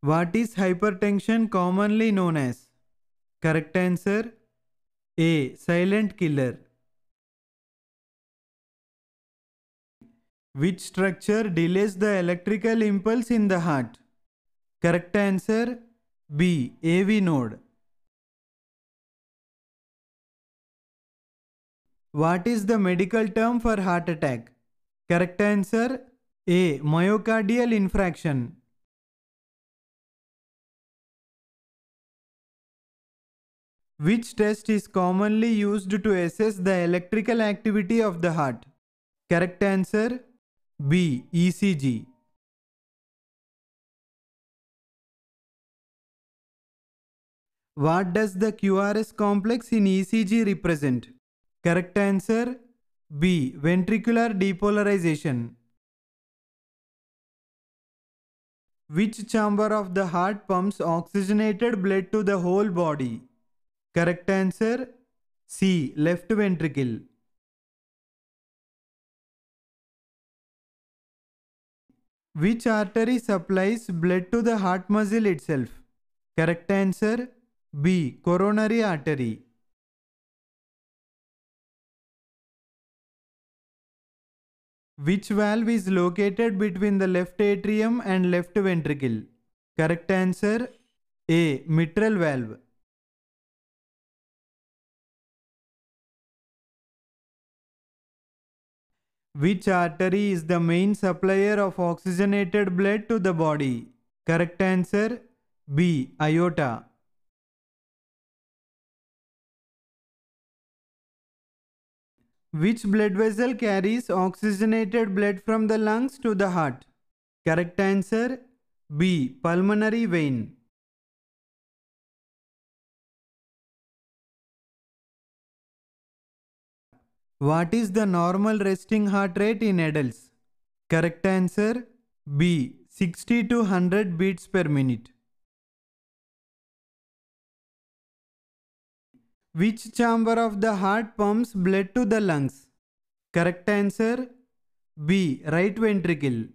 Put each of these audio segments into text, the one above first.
What is hypertension commonly known as? Correct answer A. Silent killer. Which structure delays the electrical impulse in the heart? Correct answer B. AV node. What is the medical term for heart attack? Correct answer A. Myocardial infarction. Which test is commonly used to assess the electrical activity of the heart? Correct answer B. ECG. What does the QRS complex in ECG represent? Correct answer B. Ventricular depolarization. Which chamber of the heart pumps oxygenated blood to the whole body? Correct answer C. Left ventricle. Which artery supplies blood to the heart muscle itself? Correct answer B. Coronary artery. Which valve is located between the left atrium and left ventricle? Correct answer A. Mitral valve. Which artery is the main supplier of oxygenated blood to the body? Correct answer B. Aorta. Which blood vessel carries oxygenated blood from the lungs to the heart? Correct answer B. Pulmonary vein. What is the normal resting heart rate in adults? Correct answer B. 60 to 100 beats per minute. Which chamber of the heart pumps blood to the lungs? Correct answer B. Right ventricle.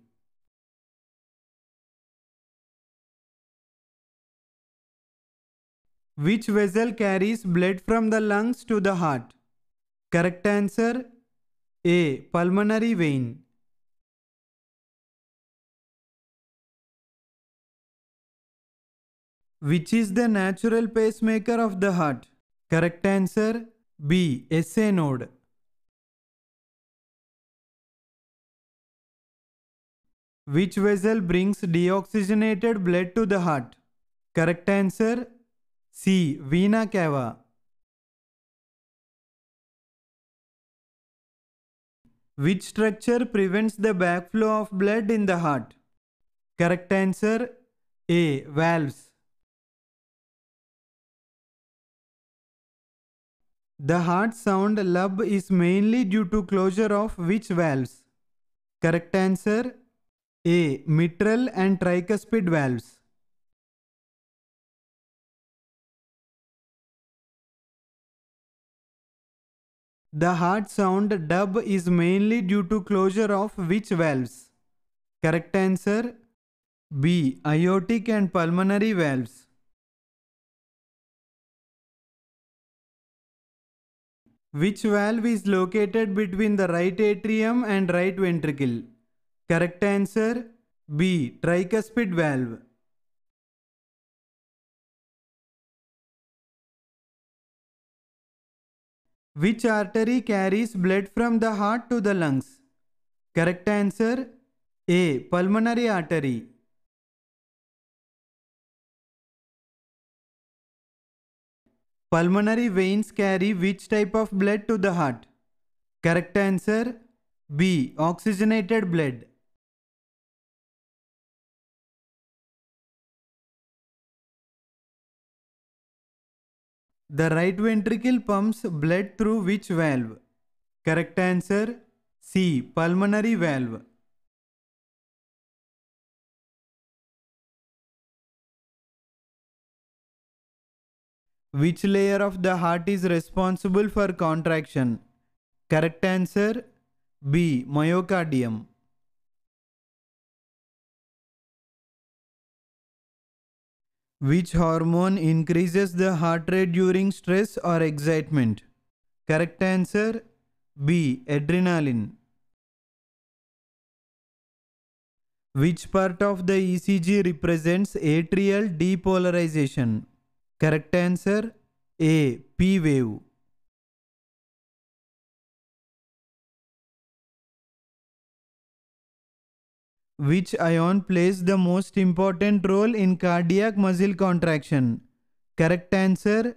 Which vessel carries blood from the lungs to the heart? Correct answer A. Pulmonary vein. Which is the natural pacemaker of the heart? Correct answer B. SA node. Which vessel brings deoxygenated blood to the heart? Correct answer C. Vena cava. Which structure prevents the backflow of blood in the heart? Correct answer A. Valves. The heart sound lub is mainly due to closure of which valves? Correct answer A. Mitral and tricuspid valves. The heart sound dub is mainly due to closure of which valves? Correct answer B. Aortic and pulmonary valves. Which valve is located between the right atrium and right ventricle? Correct answer B. Tricuspid valve. Which artery carries blood from the heart to the lungs? Correct answer A. Pulmonary artery. Pulmonary veins carry which type of blood to the heart? Correct answer B. Oxygenated blood. The right ventricle pumps blood through which valve? Correct answer C. Pulmonary valve. Which layer of the heart is responsible for contraction? Correct answer B. Myocardium. Which hormone increases the heart rate during stress or excitement? Correct answer B. Adrenaline. Which part of the ECG represents atrial depolarization? Correct answer A. P wave. Which ion plays the most important role in cardiac muscle contraction? Correct answer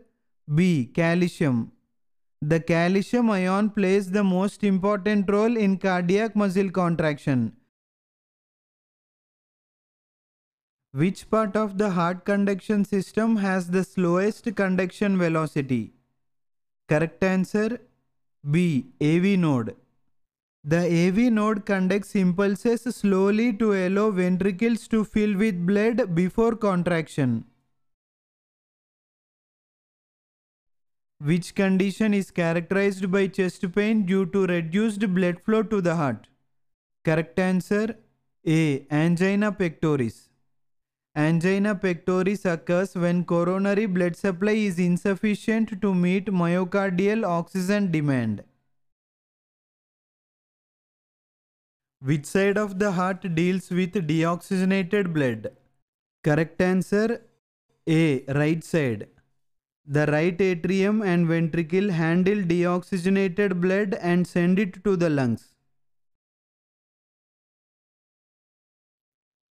B. Calcium. The calcium ion plays the most important role in cardiac muscle contraction. Which part of the heart conduction system has the slowest conduction velocity? Correct answer B. AV node. The AV node conducts impulses slowly to allow ventricles to fill with blood before contraction. Which condition is characterized by chest pain due to reduced blood flow to the heart? Correct answer A. Angina pectoris. Angina pectoris occurs when coronary blood supply is insufficient to meet myocardial oxygen demand. Which side of the heart deals with deoxygenated blood? Correct answer A. Right side. The right atrium and ventricle handle deoxygenated blood and send it to the lungs.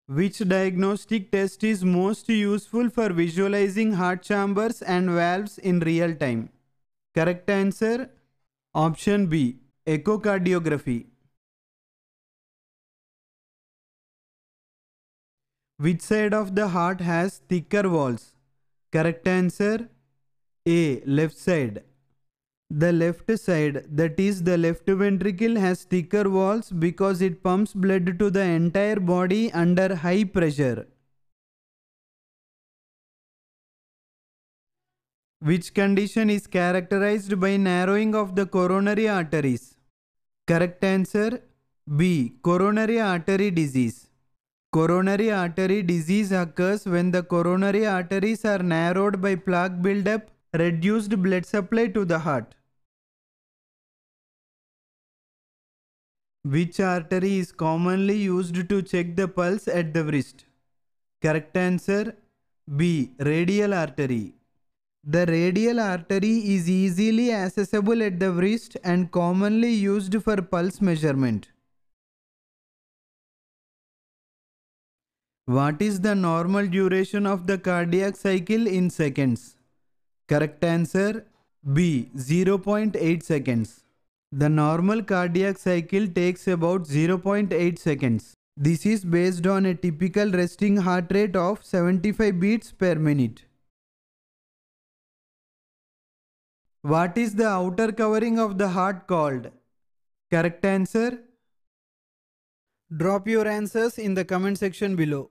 Which diagnostic test is most useful for visualizing heart chambers and valves in real time? Correct answer Option B. Echocardiography. Which side of the heart has thicker walls? Correct answer A. Left side. The left side, that is the left ventricle has thicker walls because it pumps blood to the entire body under high pressure. Which condition is characterized by narrowing of the coronary arteries? Correct answer B. Coronary artery disease. Coronary artery disease occurs when the coronary arteries are narrowed by plaque buildup, reduced blood supply to the heart. Which artery is commonly used to check the pulse at the wrist? Correct answer B. Radial artery. The radial artery is easily accessible at the wrist and commonly used for pulse measurement. What is the normal duration of the cardiac cycle in seconds? Correct answer B. 0.8 seconds. The normal cardiac cycle takes about 0.8 seconds. This is based on a typical resting heart rate of 75 beats per minute. What is the outer covering of the heart called? Correct answer? Drop your answers in the comment section below.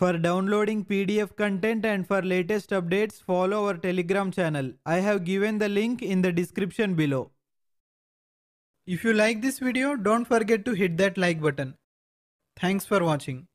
For downloading PDF content and for latest updates, follow our Telegram channel. I have given the link in the description below. If you like this video, don't forget to hit that like button. Thanks for watching.